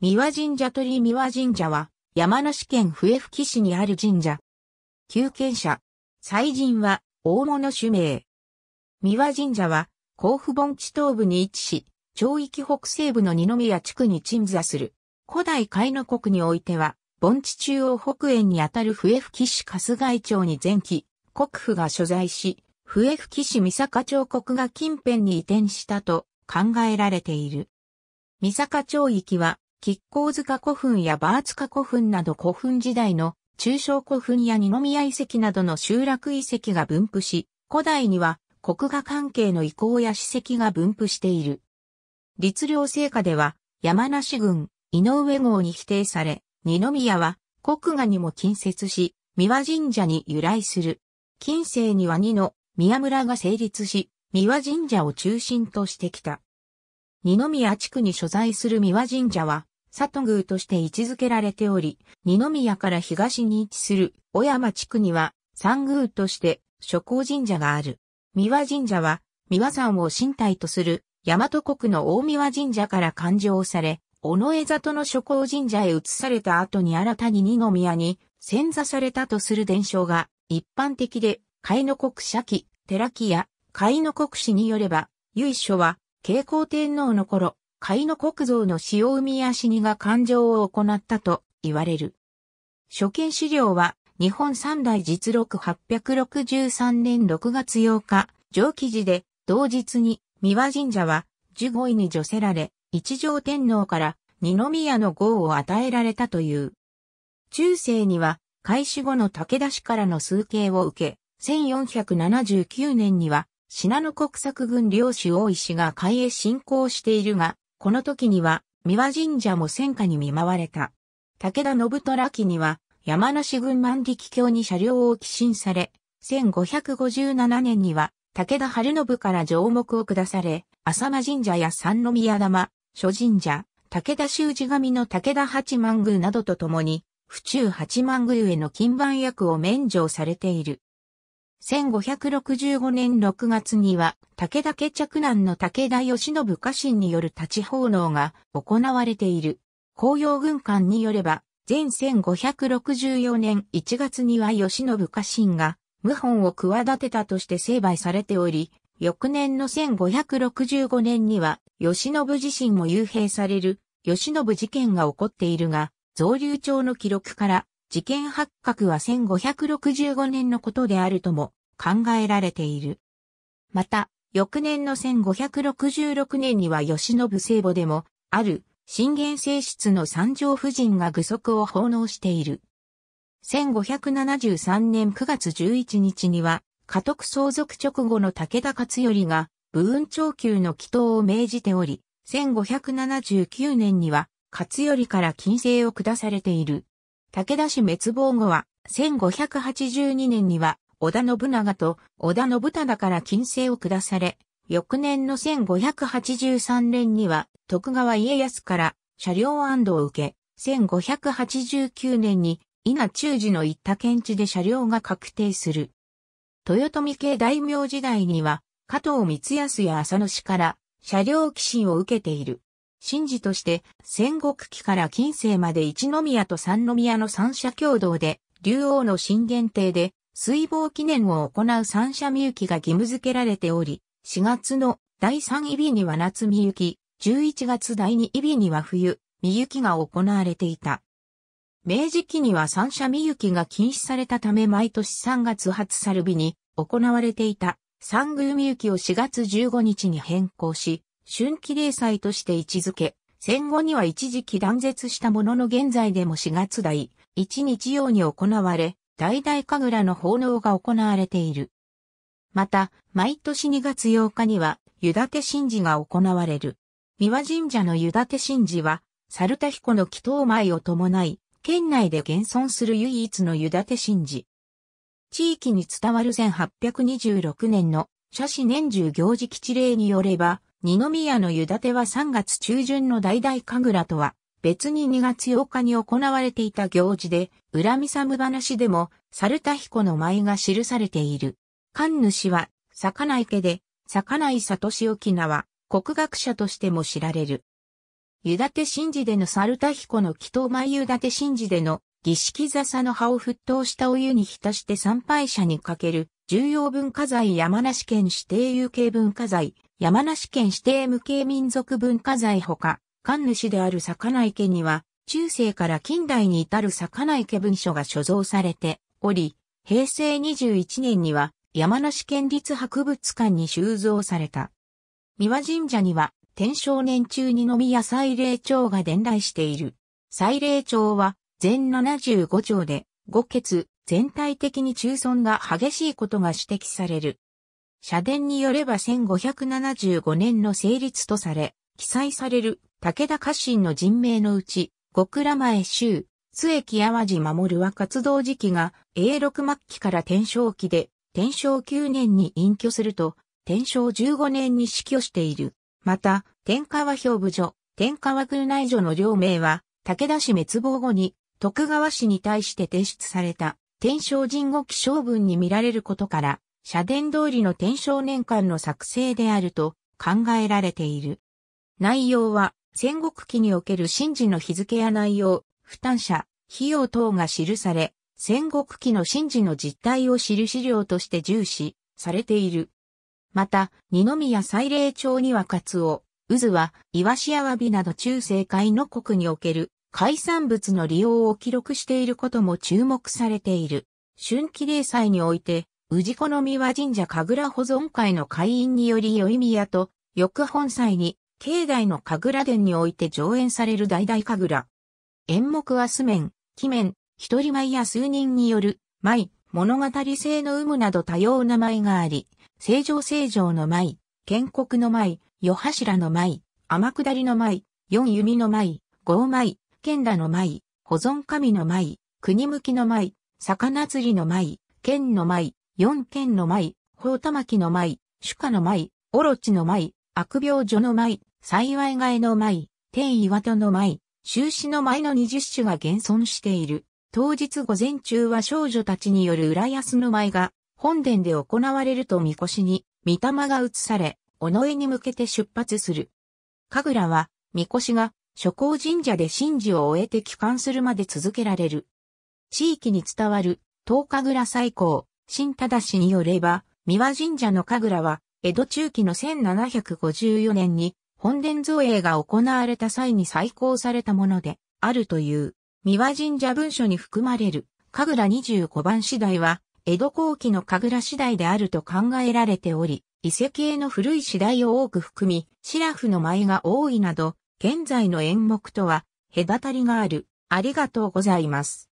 三輪神社鳥三輪神社は、山梨県笛吹市にある神社。旧県社。祭神は、大物主名。三輪神社は、甲府盆地東部に位置し、町域北西部の二宮地区に鎮座する。古代海の国においては、盆地中央北縁にあたる笛吹市春日井町に前期、国府が所在し、笛吹市三坂町国が近辺に移転したと考えられている。三坂町域は亀甲塚古墳やバーツカ古墳など古墳時代の中小古墳や二宮遺跡などの集落遺跡が分布し、古代には国画関係の遺構や史跡が分布している。律令成果では山梨郡井上郷に否定され、二宮は国画にも近接し、三輪神社に由来する。近世には二の宮村が成立し、三輪神社を中心としてきた。二宮地区に所在する三輪神社は、里宮として位置づけられており、二宮から東に位置する小山地区には三宮として諸行神社がある。三輪神社は、三輪山を神体とする大和国の大三輪神社から勘定され、尾上里の諸行神社へ移された後に新たに二宮に遷座されたとする伝承が一般的で、海の国社記、寺木や海の国史によれば、由緒は、慶光天皇の頃、海の国像の塩宮死にが勘定を行ったと言われる。初見資料は日本三大実録863年6月8日、上記事で同日に三輪神社は15位に除せられ、一条天皇から二宮の号を与えられたという。中世には開始後の武田氏からの数形を受け、1479年には信濃国策軍領主大石が海へ侵攻しているが、この時には、三輪神社も戦火に見舞われた。武田信虎記には、山梨軍万力橋に車両を寄進され、1557年には、武田春信から上目を下され、浅間神社や三宮玉、諸神社、武田修士神の武田八幡宮などと共に、府中八幡宮への金番役を免除されている。1565年6月には、武田家着男の武田義信家臣による立ち奉納が行われている。紅葉軍艦によれば、前1564年1月には義信家臣が、謀反を企てたとして成敗されており、翌年の1565年には、義信自身も幽閉される、義信事件が起こっているが、増流町の記録から、事件発覚は1565年のことであるとも考えられている。また、翌年の1566年には吉信聖母でも、ある信玄性質の三条夫人が具足を奉納している。1573年9月11日には、家督相続直後の武田勝頼が、武運長級の祈祷を命じており、1579年には、勝頼から金星を下されている。武田氏滅亡後は、1582年には、織田信長と織田信忠から金星を下され、翌年の1583年には徳川家康から車両安堵を受け、1589年に稲中寺の一田県地で車両が確定する。豊臣系大名時代には加藤光康や浅野氏から車両寄進を受けている。神事として戦国期から近世まで一宮と三宮の三社共同で竜王の新限定で水防記念を行う三社みゆきが義務付けられており、4月の第3イビには夏みゆき、11月第2イビには冬、みゆきが行われていた。明治期には三社みゆきが禁止されたため毎年3月初猿日に行われていた三宮みゆきを4月15日に変更し、春季例祭として位置づけ、戦後には一時期断絶したものの現在でも4月第1日曜に行われ、大々神楽の奉納が行われている。また、毎年2月8日には、湯立神事が行われる。三輪神社の湯立神事は、猿田彦の祈祷舞を伴い、県内で現存する唯一の湯立神事。地域に伝わる1826年の写真年中行事基地令によれば、二宮の湯立ては3月中旬の大々神楽とは、別に2月8日に行われていた行事で、恨み寒話でも、猿田彦の舞が記されている。神主は、魚池で、魚井聡沖縄、国学者としても知られる。湯立て神事での猿田彦の祈祷前湯立て神事での儀式笹の葉を沸騰したお湯に浸して参拝者にかける重要文化財山梨県指定有形文化財、山梨県指定無形民族文化財ほか、神主である魚池には、中世から近代に至る魚池文書が所蔵されており、平成21年には山梨県立博物館に収蔵された。三輪神社には天正年中に宮祭礼帳が伝来している。祭礼帳は全75条で五欠全体的に中村が激しいことが指摘される。社殿によれば1575年の成立とされ、記載される武田家臣の人名のうち、極楽前州、津木淡路守は活動時期が永禄末期から天正期で、天正9年に隠居すると、天正15年に死去している。また、天川兵部所、天川宮内所の両名は、武田氏滅亡後に徳川氏に対して提出された天正人語記小文に見られることから、社殿通りの天正年間の作成であると考えられている。内容は、戦国期における神事の日付や内容、負担者、費用等が記され、戦国期の神事の実態を知る資料として重視されている。また、二宮祭礼町にはカツオ、渦は、イワシアワビなど中世海の国における海産物の利用を記録していることも注目されている。春季例祭において、氏子の三輪神社神楽保存会の会員により宵宮と、翌本祭に、境内の神楽殿において上演される大々神楽。演目は素面、鬼面、一人舞や数人による、舞、物語性の有無など多様な舞があり、正常正常の舞、建国の舞、夜柱の舞、天下りの舞、四弓の舞、豪舞、剣羅の舞、保存神の舞、国向きの舞、魚釣りの舞、剣の舞、四剣の舞、宝玉木の舞、主家の舞、オロチの舞、悪病所の舞、幸い替えの舞、天岩戸の舞、終始の舞の20種が現存している。当日午前中は少女たちによる浦安の舞が本殿で行われるとみこしに御霊が移され、尾上に向けて出発する。神楽は、みこしが諸行神社で神事を終えて帰還するまで続けられる。地域に伝わる、東神楽最高、新忠氏によれば、三輪神社の神楽は、江戸中期の1754年に、本殿造営が行われた際に再興されたもので、あるという、三輪神社文書に含まれる、神楽25番次第は、江戸後期の神楽次第であると考えられており、遺跡への古い次第を多く含み、シラフの舞が多いなど、現在の演目とは隔たりがある。ありがとうございます。